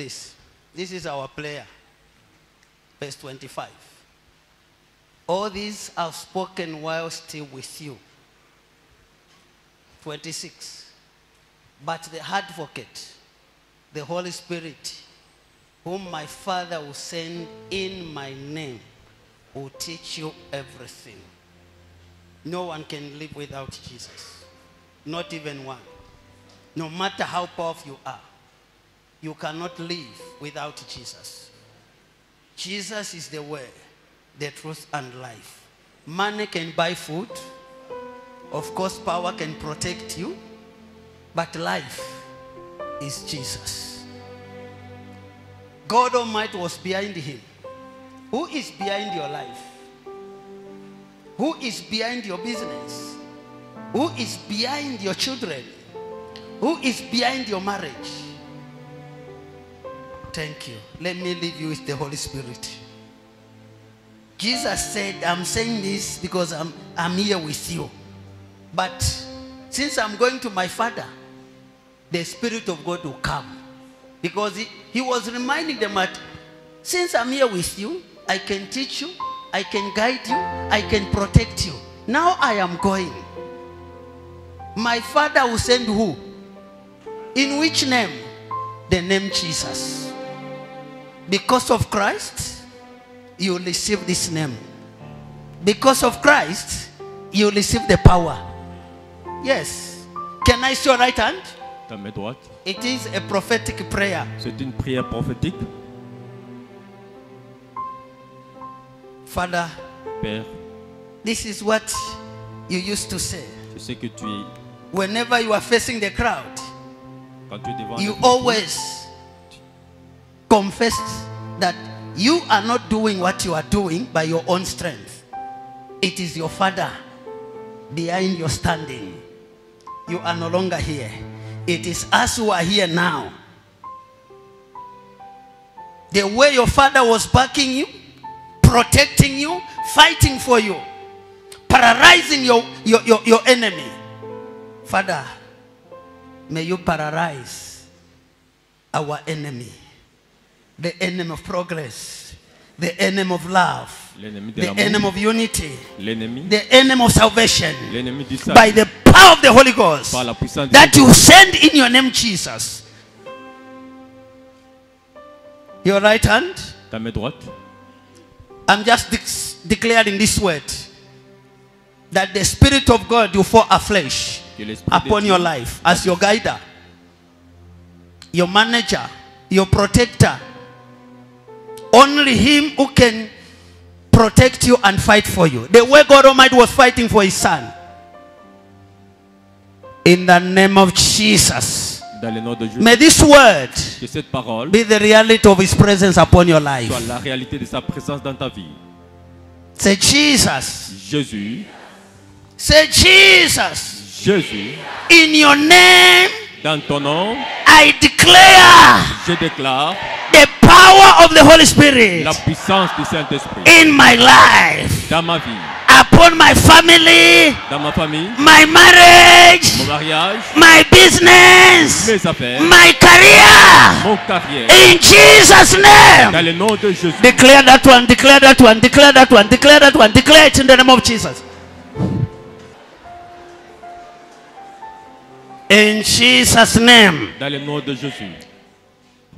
this. This is our player. Verse 25. All these I've spoken while still with you. 26. But the advocate, the Holy Spirit, whom my Father will send in my name, will teach you everything. No one can live without Jesus. Not even one. No matter how powerful you are, you cannot live without Jesus. Jesus is the way, the truth, and life. Money can buy food. Of course, power can protect you. But life is Jesus. God Almighty was behind him. Who is behind your life? Who is behind your business? Who is behind your children? Who is behind your marriage? Thank you. Let me leave you with the Holy Spirit. Jesus said, I'm saying this because I'm, I'm here with you. But since I'm going to my Father, the Spirit of God will come. Because he, he was reminding them that since I'm here with you, I can teach you, I can guide you, I can protect you. Now I am going. My Father will send who? In which name? The name Jesus. Because of Christ, you will receive this name. Because of Christ, you will receive the power. Yes. Can I see your right hand? Ta main droite. It is a prophetic prayer. C'est une prière prophétique. Father, Père, this is what you used to say. je sais que tu es, Whenever you are facing the crowd, quand tu es devant you always confess that you are not doing what you are doing by your own strength. It is your Father behind your standing. You are no longer here. It is us who are here now. The way your Father was backing you, protecting you, fighting for you, paralyzing your, your, your, your enemy. Father, may you paralyze our enemy, the enemy of progress, the enemy of love, the enemy of unity, the enemy of salvation, by the power of the Holy Ghost par la puissance de that you send in your name, Jesus. Your right hand, ta main droite. I'm just dec- declaring this word that the Spirit of God will fall afresh Que upon your life as your guider, your manager, your protector. Only Him who can protect you and fight for you. The way God Almighty was fighting for His Son. In the name of Jesus. dans le nom de Jésus. May this word be the reality of His presence upon your life. soit la réalité de sa présence dans ta vie. Say, Jesus. Jésus, Say, Jesus. Jésus, In your name, dans ton nom, I declare je déclare power of the Holy Spirit la puissance du Saint-Esprit in my life, dans ma vie, upon my family, dans ma famille, my marriage, mon mariage, my business, mes affaires, my career. mon carrière. In Jesus' name. Dans le nom de Jésus. Declare that one, declare that one, declare that one, declare that one, declare it in the name of Jesus. In Jesus' name. Dans le nom de Jésus.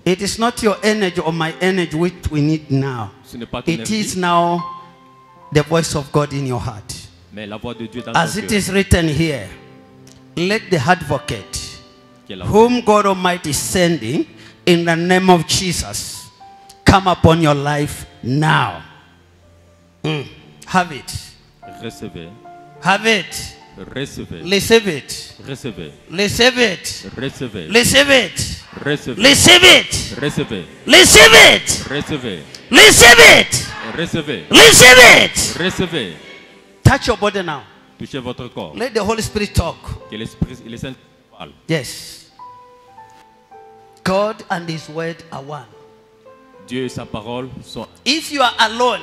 It is not your energy or my energy which we need now. Ce n'est pas It is now the voice of God in your heart. mais la voix de Dieu dans As it is written here, let the advocate, qui est la whom God Almighty is sending in the name of Jesus, come upon your life now. Mm. Have it. Recevez, Have it. recevez, Receive it. recevez, Receive it. recevez, Receive it. recevez, Receive it. recevez, Receive it. recevez, Receive it. recevez, Receive it. Touch your body now. Touchez votre corps. Let the Holy Spirit talk. Que l'Esprit le Saint parle. Yes. God and His Word are one. Dieu et sa parole sont. If you are alone,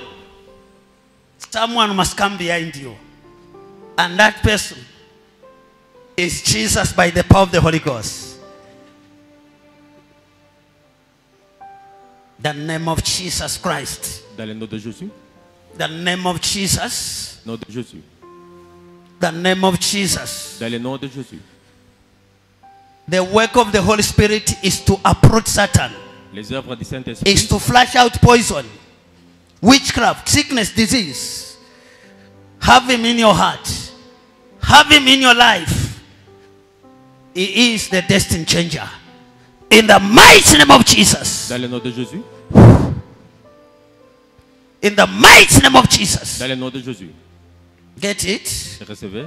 someone must come behind you. And that person is Jesus by the power of the Holy Ghost. The name of Jesus Christ. Dans le nom de Jésus. The name of Jesus. Nom de Jésus. The name of Jesus. Dans le nom de Jésus. The work of the Holy Spirit is to uproot Satan, Les œuvres du Saint-Esprit, is to flush out poison, witchcraft, sickness, disease. Have him in your heart. Have him in your life. He is the destiny changer. In the mighty name of Jesus. dans le nom de Jésus. In the mighty name of Jesus. Dans le nom de Jésus. Get it? Recevez.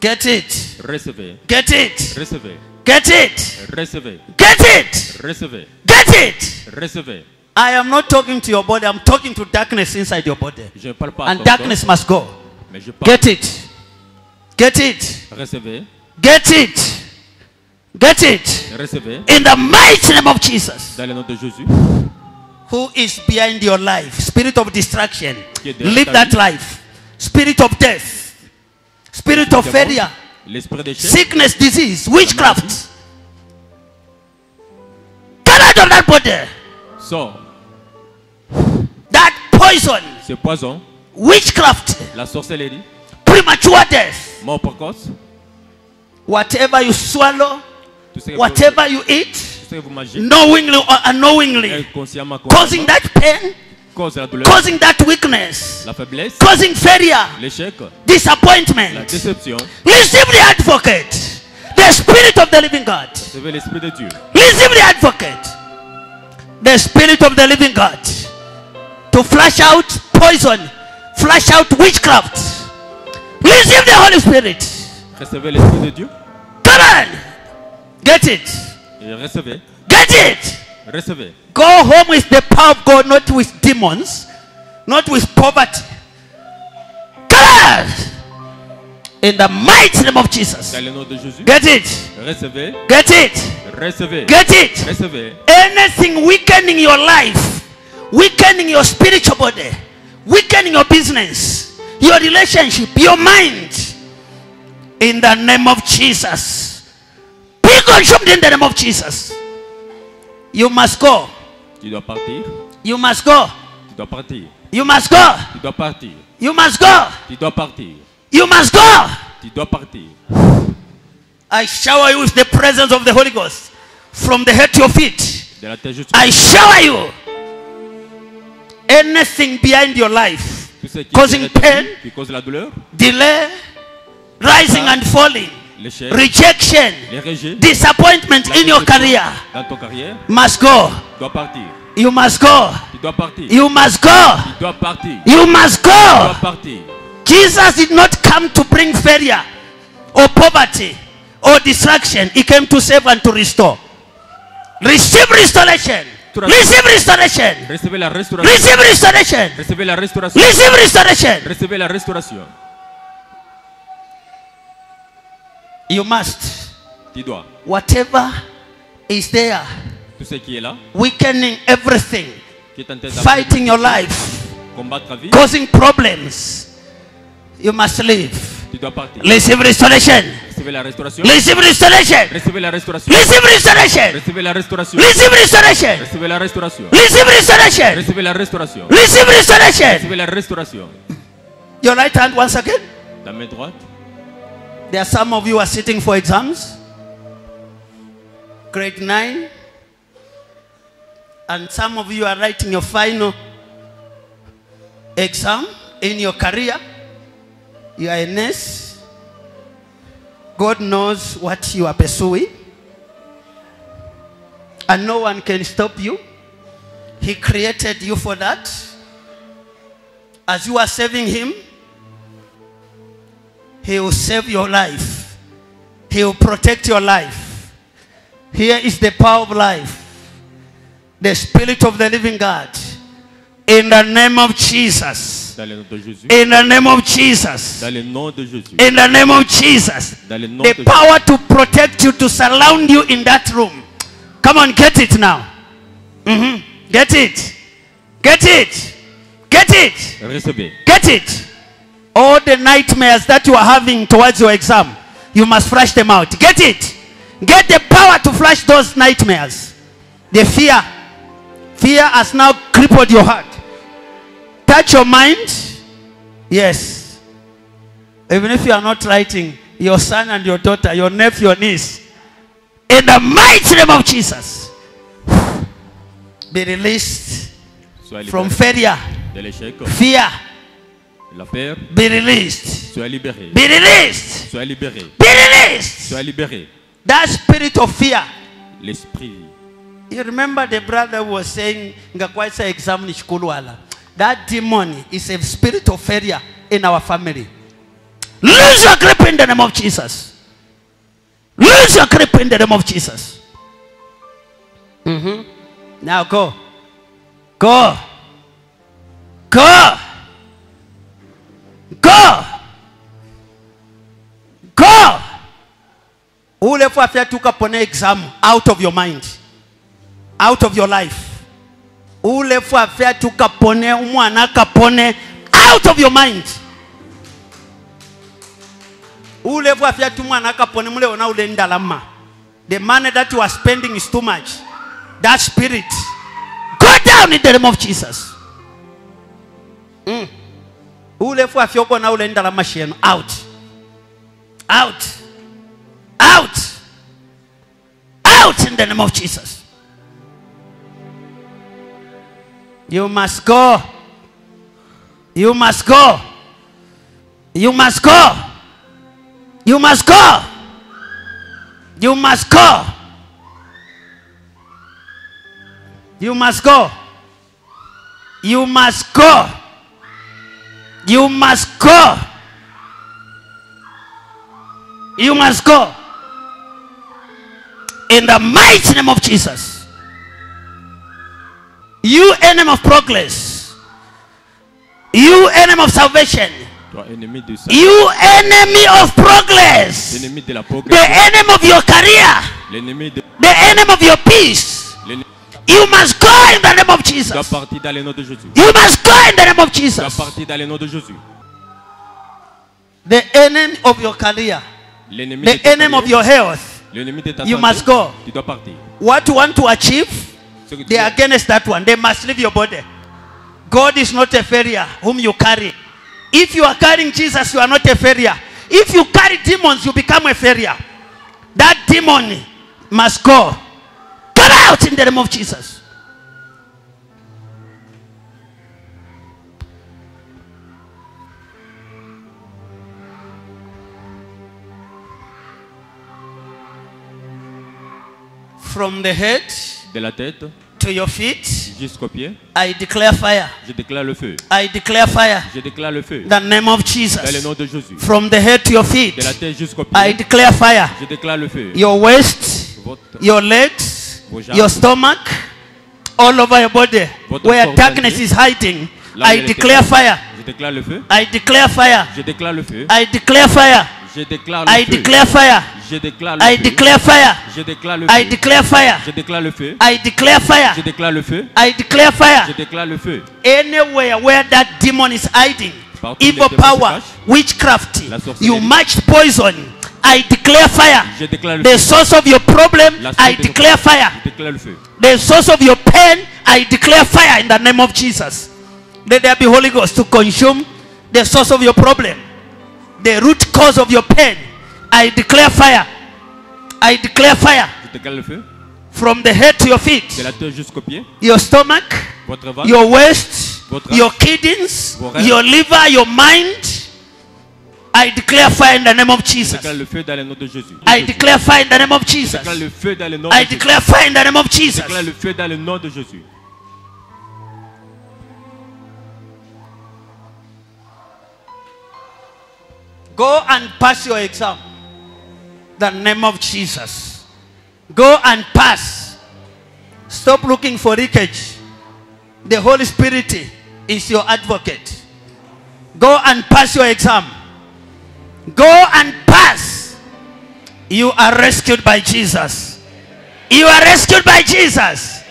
Get it? Recevez. Get it? Recevez. Get it? Recevez. Get it? Recevez. Get it? Recevez. I am not talking to your body, I'm talking to darkness inside your body. Je parle pas And darkness corps, must go. mais je parle. Get it? Get it? Recevez. Get it? Get it? Recevez. In the mighty name of Jesus. Dans le nom de Jésus. Who is behind your life? Spirit of distraction. Qui est derrière Live that vie. life. Spirit of death. Spirit of failure. Sickness, disease, witchcraft. Get out of that body. Sort. That poison, Ce poison. witchcraft, La sorcellerie. premature death. Mort précoce. Whatever you swallow, Tout ce que, whatever you eat, vous, tout ce que vous mangez. knowingly or unknowingly, causing that pain, Cause la douleur. causing that weakness, causing failure, disappointment. Receive the advocate, the spirit of the living God. Recevez l'esprit de Dieu. Receive the advocate, the spirit of the living God, to flush out poison, flush out witchcraft. Receive the Holy Spirit. Recevez l'esprit de Dieu. Come on, get it, eh, recevez. get it. Recevez. Go home with the power of God, not with demons, not with poverty. On, in the mighty name of Jesus. Dans le nom de Jésus. Get it, Recevez. get it, Recevez. get it. Recevez. anything weakening your life, weakening your spiritual body, weakening your business, your relationship, your mind, in the name of Jesus. Be consumed in the name of Jesus. You must go. Tu dois partir. You must go. Tu dois partir. You must go. Tu dois partir. You must go. Tu dois partir. You must go. Tu dois partir. I shower you with the presence of the Holy Ghost from the head to your feet. De la tête I shower you. Anything behind your life, Tout ce qui causing est derrière ta pain, cause la douleur, delay, rising and falling, l'échec, rejection, les disappointment in your career, dans ton carrière, must go. partir. You must go. Tu dois partir. You must go. Tu dois partir. You must dois go. partir. Jesus did not come to bring failure or poverty or distraction. He came to save and to restore. Receive restoration. Receive restoration. Recevez la restauration. Receive restoration. Recevez la restauration. Receive restoration. Recevez la restauration. You must. Tu dois. Whatever is there, Tout ce qui est là, weakening everything, qui est en train fighting your life, combattre ta vie, causing problems, you must leave. tu dois partir. Receive restoration. Recevez la restauration. Receive restoration. Recevez la restauration. Receive restoration. Recevez la restauration. Receive restoration. Recevez la restauration. Receive restoration. Recevez la restauration. Receive restoration. Recevez la restauration. Your right hand once again. La main droite. There are some of you are sitting for exams. Grade 9. And some of you are writing your final exam in your career. You are a nurse. God knows what you are pursuing. And no one can stop you. He created you for that. As you are serving Him, He will save your life. He will protect your life. Here is the power of life. The Spirit of the living God. In the name of Jesus. Dans le nom de Jésus. In the name of Jesus. Dans le nom de Jésus. In the name of Jesus. The power to protect you, to surround you in that room. Come on, get it now. Mhm. Get it. Get it. Get it. Get it. All the nightmares that you are having towards your exam, you must flush them out. Get it. Get the power to flush those nightmares. The fear. Fear has now crippled your heart. Touch your mind. Yes. Even if you are not writing, your son and your daughter, your nephew, your niece, in the mighty name of Jesus, be released from failure, fear, la peur. be released, Sois libéré. be released, Sois libéré. be released. Sois libéré. That spirit of fear. L'esprit. You remember the brother was saying, ngakwaisa exam ni. That demon is a spirit of failure in our family. Lose your grip in the name of Jesus. Lose your grip in the name of Jesus. Mhm. Now go. Go. Go. Go. Go. ule fafya tukapone exam out of your mind. Out of your life. Ule fafya tukapone umwana kapone out of your mind. Ule fafya tu mwana kapone mule ona ule ndalama the money that you are spending is too much. That spirit. Go down in the name of jesus. Mm. Ule fafya ukona ule ndalama shenu out. Out. Out. Out in the name of jesus. You must go. You must go. You must go. You must go. You must go. You must go. You must go you must go. You must go. In the mighty name of Jesus. You enemy of progress, you enemy of salvation, Toi, ennemi de ça. you enemy of progress, L'ennemi de la the enemy of your career, the enemy of your peace. You must go in the name of Jesus. dois Jesus. partir dans le nom de Jésus. You must go in the name of Jesus. dois Jesus. partir dans le nom de Jésus. The enemy of your career, L'ennemi de the enemy of your health. L'ennemi de ta You santé, must go. Tu dois partir. What you want to achieve, They are against that one. They must leave your body. God is not a failure whom you carry. If you are carrying Jesus, you are not a failure. If you carry demons, you become a failure. That demon must go. Out in the name of Jesus. From the head de la tête to your feet, jusqu'aux pieds, I declare fire. je déclare le feu. I declare fire. Je déclare le feu. The name of Dans le Jesus. nom de Jésus. From the head to your feet, De la tête jusqu'aux I declare fire. je déclare le feu. Your waist, your jambes. Your stomach, all over your body, where darkness is hiding. là où il y I declare fire. Je déclare le feu. I declare fire. Je déclare le feu. I declare fire. Je déclare le I feu. declare fire. Je déclare le I feu. declare fire. Je déclare le I feu. declare fire. Je déclare le feu. I declare fire. Je déclare le feu. I declare Je fire. déclare le feu. Anywhere where that demon is hiding, Partout evil les démons se power, witchcraft, you matched poison. I declare fire. Je déclare le The feu. source of your problem, I declare fire. Je déclare le feu. The source of your pain, I declare fire in the name of Jesus. Let there be Holy Ghost to consume the source of your problem, the root cause of your pain. I declare fire. I declare fire Je déclare le feu. from the head to your feet, De la tête jusqu'aux pieds. your stomach, Votre ventre. your waist, Votre your kidneys, Vos your liver, your mind. I declare fire in the name of Je Jesus. déclare le feu dans le nom Jésus. I declare fire in the name of Jesus. déclare le feu dans le nom I declare fire in the name of Jesus. déclare le feu dans le nom de Jésus. Go and pass your exam. The name of Jesus. Go and pass. Stop looking for leakage. The Holy Spirit is your advocate. Go and pass your exam. Go and pass. You are rescued by Jesus. You are rescued by Jesus.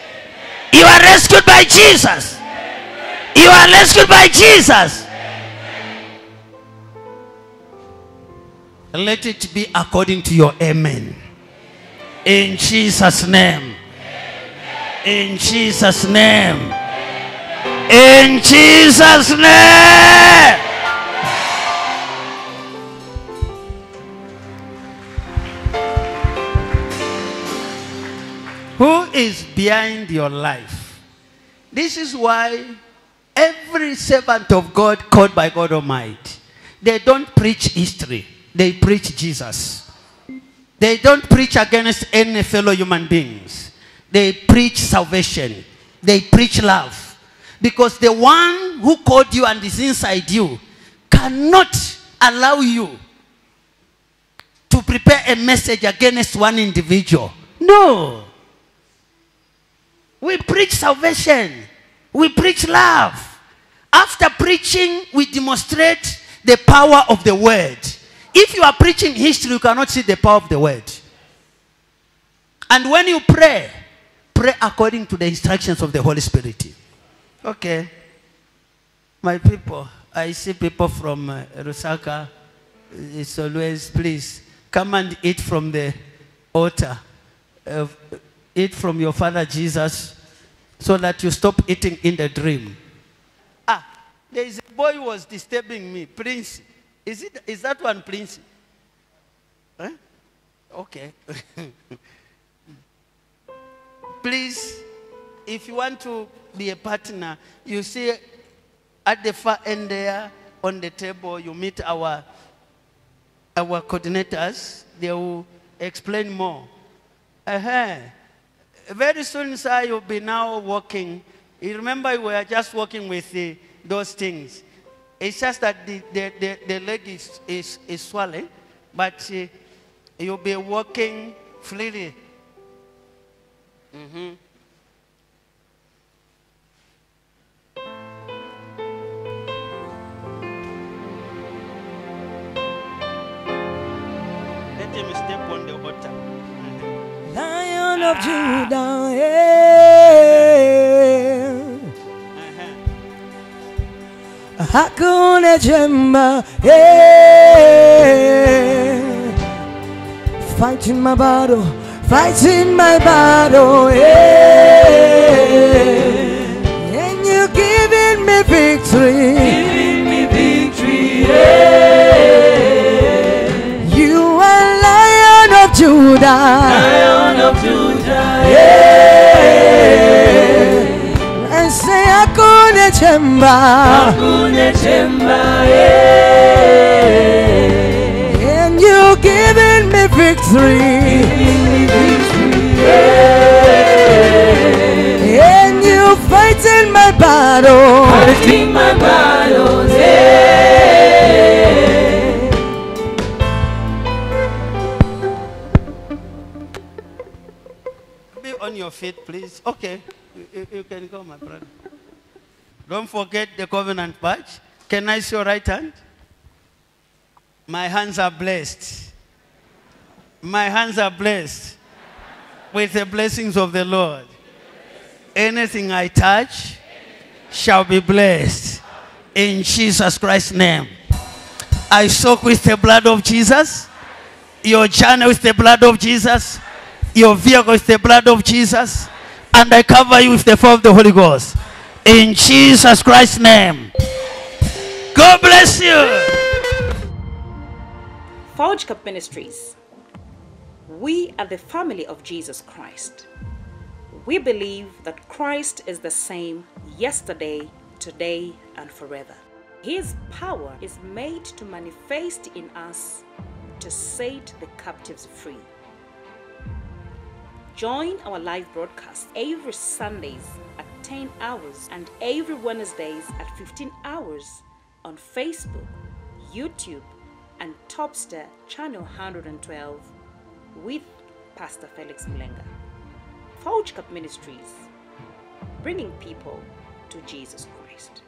You are rescued by Jesus. You are rescued by Jesus. Let it be according to your amen. In Jesus' name. In Jesus' name. In Jesus' name. Who is behind your life? This is why every servant of God called by God Almighty, they don't preach history, they preach Jesus. They don't preach against any fellow human beings. They preach salvation. They preach love. Because the one who called you and is inside you cannot allow you to prepare a message against one individual. No. We preach salvation. We preach love. After preaching, we demonstrate the power of the word. If you are preaching history, you cannot see the power of the word. And when you pray, pray according to the instructions of the Holy Spirit. Okay. My people, I see people from uh, Lusaka. It's always, please, come and eat from the altar. Uh, from your father Jesus so that you stop eating in the dream. Ah, there is a boy who was disturbing me, Prince. Is, it, is that one Prince? Huh? Okay. Please, if you want to be a partner, you see at the far end there on the table, you meet our, our coordinators. They will explain more. Uh-huh. Very soon, sir, you'll be now walking. You remember we were just walking with the, those things. It's just that the, the, the, the leg is, is, is swollen, but uh, you'll be walking freely. Mhm. Let him step on the altar. Lion of Judah, yeah. Hakuna Jemba, yeah. Fighting my battle, fighting my battle, yeah. And you giving me victory, giving me victory, yeah. You are Lion of Judah, Lion of Judah, Hakuna Jemba, Hakuna Jemba, yeah. And you giving me victory, giving me victory, yeah. And you fighting my battle, fighting my battles, yeah. Be on your feet, please. Okay. You, you- you can go, my brother. Don't forget the covenant badge. Can I see your right hand? My hands are blessed. My hands are blessed with the blessings of the Lord. Anything I touch shall be blessed. In Jesus Christ's name. I soak with the blood of Jesus. Your journey with the blood of Jesus. Your vehicle with the blood of Jesus. And I cover you with the fire of the Holy Ghost. In Jesus Christ's name. God bless you. Fojcab Ministries. We are the family of Jesus Christ. We believe that Christ is the same yesterday, today, and forever. His power is made to manifest in us to set the captives free. Join our live broadcast every Sundays at 10 hours and every Wednesdays at 15 hours on Facebook, YouTube, and TopStar Channel 112 with Pastor Felix Mulenga. Fojcab Ministries, bringing people to Jesus Christ.